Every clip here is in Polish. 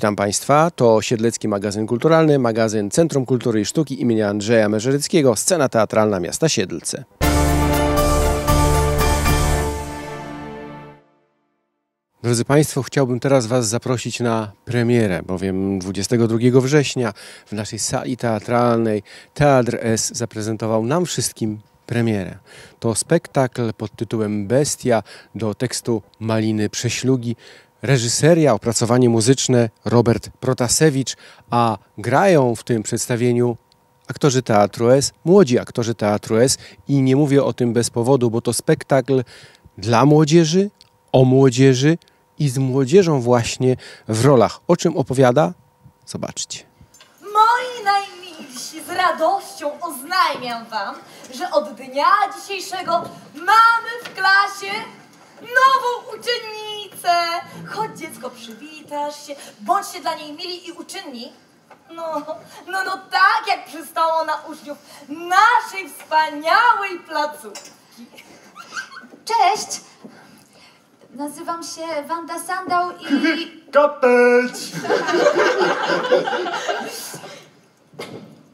Witam Państwa, to Siedlecki Magazyn Kulturalny, magazyn Centrum Kultury i Sztuki imienia Andrzeja Merzeryckiego, scena teatralna miasta Siedlce. Drodzy Państwo, chciałbym teraz Was zaprosić na premierę, bowiem 22 września w naszej sali teatralnej Teatr S zaprezentował nam wszystkim premierę. To spektakl pod tytułem Bestia do tekstu Maliny Prześlugi. Reżyseria, opracowanie muzyczne Robert Protasewicz, a grają w tym przedstawieniu aktorzy Teatru S, młodzi aktorzy Teatru S i nie mówię o tym bez powodu, bo to spektakl dla młodzieży, o młodzieży i z młodzieżą właśnie w rolach. O czym opowiada? Zobaczcie. Moi najmilsi, z radością oznajmiam wam, że od dnia dzisiejszego mamy w klasie uczennicę. Chodź dziecko, przywitasz się, bądźcie dla niej mili i uczynni. No, no, no tak jak przystało na uczniów naszej wspaniałej placówki. Cześć! Nazywam się Wanda Sandał i... Kopeć!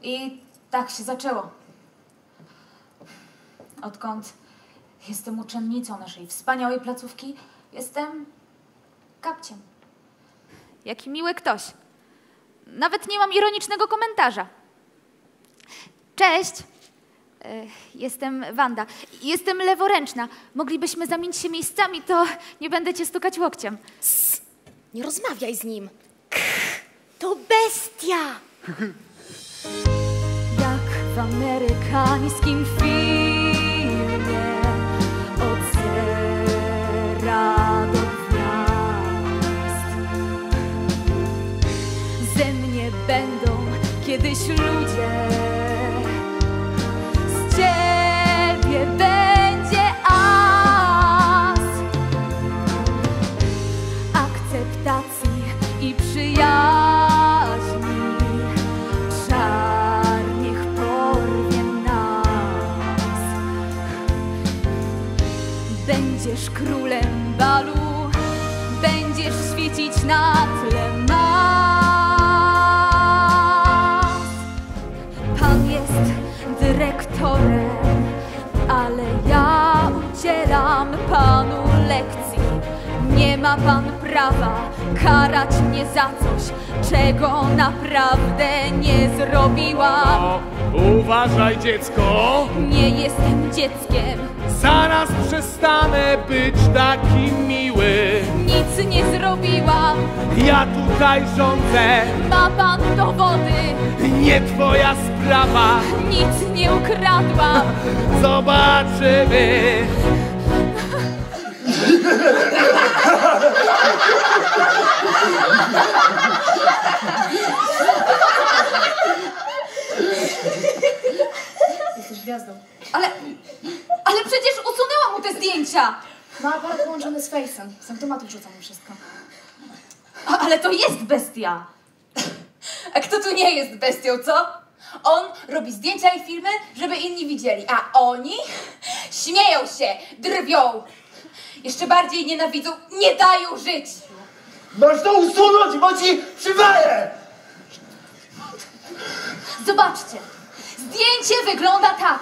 I tak się zaczęło. Odkąd jestem uczennicą naszej wspaniałej placówki, jestem kapciem. Jaki miły ktoś. Nawet nie mam ironicznego komentarza. Cześć! E, Jestem Wanda. Jestem leworęczna. Moglibyśmy zamienić się miejscami, to nie będę cię stukać łokciem. Nie rozmawiaj z nim. To bestia! Jak w amerykańskim filmie kiedyś ludzie, z ciebie będzie as akceptacji i przyjaźni. Czar niech porwie nas. Będziesz królem balu, będziesz świecić na ja udzielam panu lekcji. Nie ma pan prawa karać mnie za coś, czego naprawdę nie zrobiłam. O, uważaj dziecko! Nie jestem dzieckiem, Zaraz przestanę być taki miły. Nic nie zrobiłam. Ja tutaj rządzę, Ma pan dowody, nie twoja sprawa. nic nie ukradłam. Zobaczymy. Jesteś gwiazdą. Ale, ale przecież usunęłam mu te zdjęcia. Ma aparat połączony z Face'em. Z automatu wrzucam mu wszystko. A, ale to jest bestia. A kto tu nie jest bestią, co? On robi zdjęcia i filmy, żeby inni widzieli, a oni śmieją się, drwią. Jeszcze bardziej nienawidzą, nie dają żyć. Masz to usunąć, bo ci przywalę! Zobaczcie, zdjęcie wygląda tak.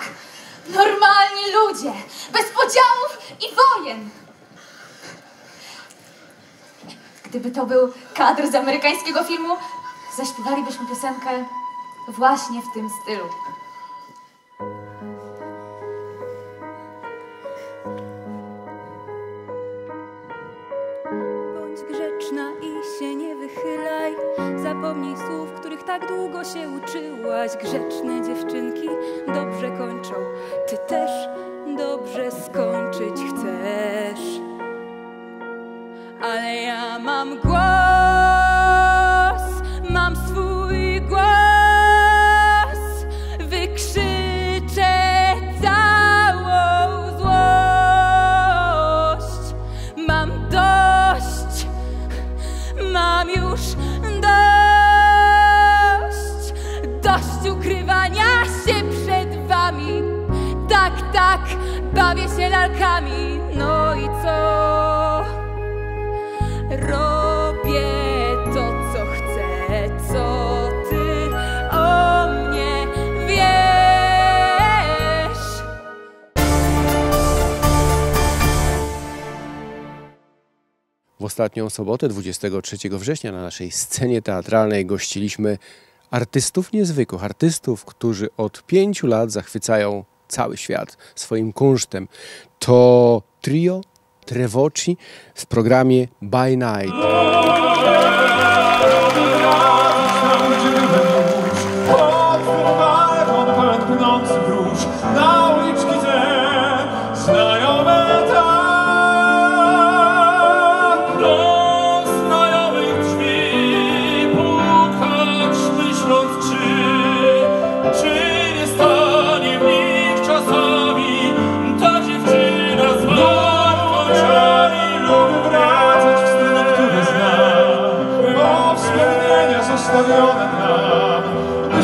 Normalni ludzie, bez podziałów i Gdyby to był kadr z amerykańskiego filmu, zaśpiewalibyśmy piosenkę właśnie w tym stylu. Bądź grzeczna i się nie wychylaj. Zapomnij słów, których tak długo się uczyłaś. Grzeczne dziewczynki Bawię się lalkami, no i co? Robię to, co chcę, co ty o mnie wiesz. W ostatnią sobotę, 23 września, na naszej scenie teatralnej gościliśmy artystów niezwykłych, artystów, którzy od pięciu lat zachwycają cały świat swoim kunsztem. To trio Trevoci w programie By Night.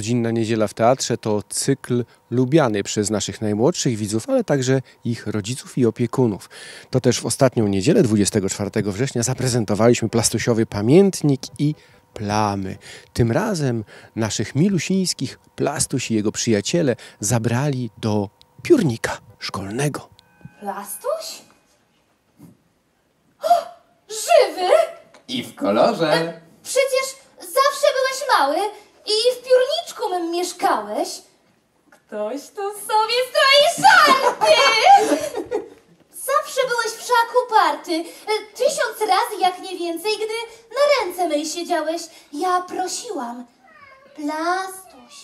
Rodzinna Niedziela w Teatrze to cykl lubiany przez naszych najmłodszych widzów, ale także ich rodziców i opiekunów. To też w ostatnią niedzielę, 24 września, zaprezentowaliśmy plastusiowy pamiętnik i plamy. Tym razem naszych milusińskich Plastuś i jego przyjaciele zabrali do piórnika szkolnego. Plastuś? O, żywy? I w kolorze. Przecież zawsze byłeś mały i w piórniczku mym mieszkałeś. Ktoś tu sobie stroi szanty! Zawsze byłeś w szaku party. E, Tysiąc razy, jak nie więcej, gdy na ręce mej siedziałeś. Ja prosiłam. Plastuś,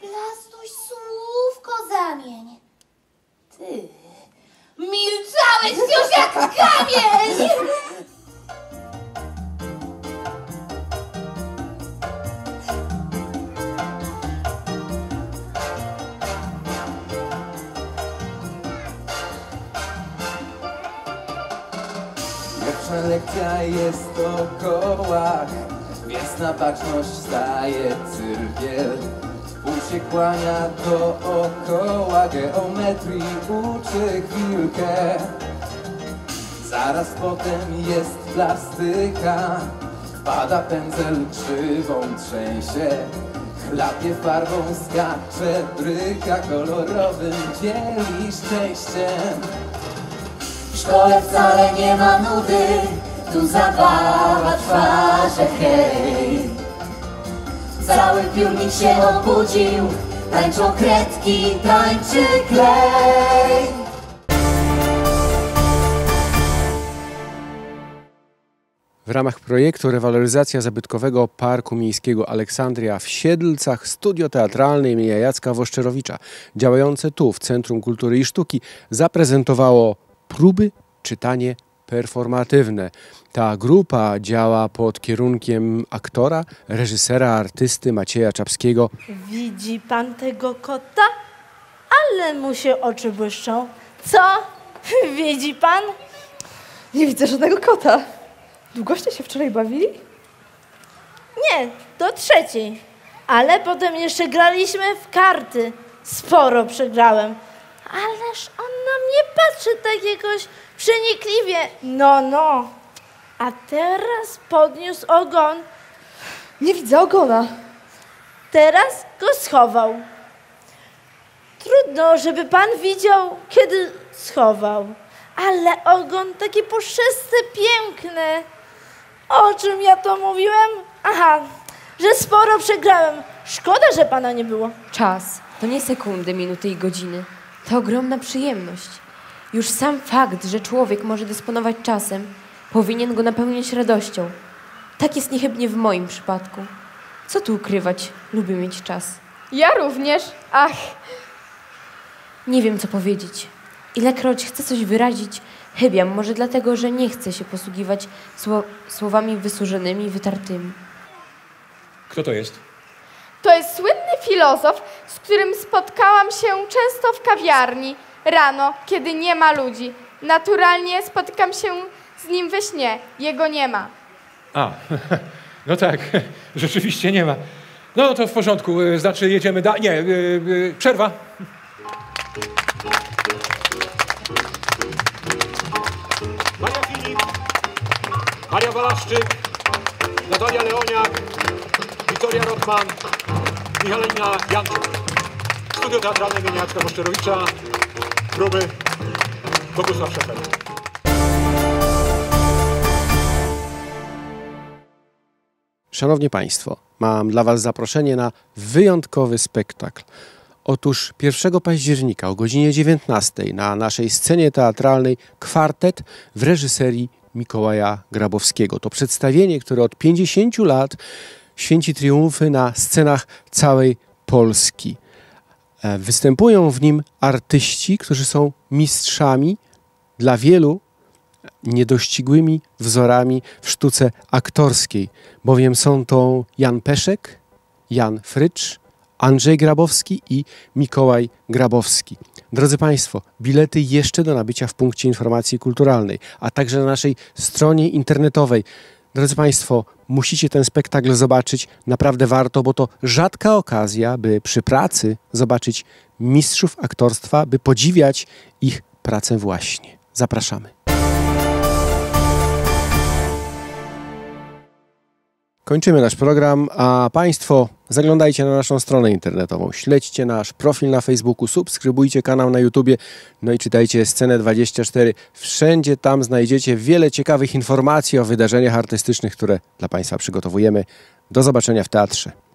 plastuś, słówko zamień. Ty milczałeś już jak kamień! Lekcja jest kołach, więc na baczność staje cyrkiel. Pół się kłania dookoła, geometrii uczy chwilkę. Zaraz potem jest plastyka, pada pędzel krzywą trzęsie. Chlapie farbą, skacze, bryka kolorowym, dzieli szczęściem. W szkole wcale nie ma nudy, tu zabawa trwa, że hej. Cały piórnik się obudził, tańczą kredki, tańczy klej. W ramach projektu Rewaloryzacja Zabytkowego Parku Miejskiego Aleksandria w Siedlcach studio teatralne imienia Jacka Woszczerowicza, działające tu w Centrum Kultury i Sztuki, zaprezentowało próby czytanie performatywne. Ta grupa działa pod kierunkiem aktora, reżysera, artysty Macieja Czapskiego. Widzi pan tego kota? Ale mu się oczy błyszczą. Co? Widzi pan? Nie widzę żadnego kota. Długoście się wczoraj bawili? Nie, do trzeciej. Ale potem jeszcze graliśmy w karty. Sporo przegrałem. Ależ on na mnie patrzy tak jakoś przenikliwie. No, no. A teraz podniósł ogon. Nie widzę ogona. Teraz go schował. Trudno, żeby pan widział, kiedy schował. Ale ogon taki puszysty, piękny. O czym ja to mówiłem? Aha, że sporo przegrałem. Szkoda, że pana nie było. Czas to nie sekundy, minuty i godziny. To ogromna przyjemność. Już sam fakt, że człowiek może dysponować czasem, powinien go napełniać radością. Tak jest niechybnie w moim przypadku. Co tu ukrywać? Lubię mieć czas. Ja również. Ach, Nie wiem, co powiedzieć. Ilekroć chcę coś wyrazić, chybiam, może dlatego, że nie chcę się posługiwać sło- słowami wysłużonymi, wytartymi. Kto to jest? to jest słynny filozof, z którym spotkałam się często w kawiarni rano, kiedy nie ma ludzi. Naturalnie spotykam się z nim we śnie. Jego nie ma. A, no tak, rzeczywiście nie ma. No to w porządku, y, znaczy jedziemy da... Nie, y, y, przerwa. Maria Filip, Maria Walaszczyk, Natalia Leoniak, Wiktoria Rotman, Michalina Janczuk. Studio Teatralne imienia Jacka Moszczerowicza. Próby Bogusław Szefer. Szanowni Państwo, mam dla Was zaproszenie na wyjątkowy spektakl. Otóż 1 października o godzinie 19 na naszej scenie teatralnej kwartet w reżyserii Mikołaja Grabowskiego. To przedstawienie, które od 50 lat święci triumfy na scenach całej Polski. E, Występują w nim artyści, którzy są mistrzami dla wielu niedościgłymi wzorami w sztuce aktorskiej, bowiem są to Jan Peszek, Jan Frycz, Andrzej Grabowski i Mikołaj Grabowski. Drodzy Państwo, bilety jeszcze do nabycia w punkcie informacji kulturalnej, a także na naszej stronie internetowej. Drodzy Państwo, musicie ten spektakl zobaczyć, naprawdę warto, bo to rzadka okazja, by przy pracy zobaczyć mistrzów aktorstwa, by podziwiać ich pracę właśnie. Zapraszamy. Kończymy nasz program, a Państwo zaglądajcie na naszą stronę internetową, śledźcie nasz profil na Facebooku, subskrybujcie kanał na YouTubie, no i czytajcie Scenę 24. Wszędzie tam znajdziecie wiele ciekawych informacji o wydarzeniach artystycznych, które dla Państwa przygotowujemy. Do zobaczenia w teatrze.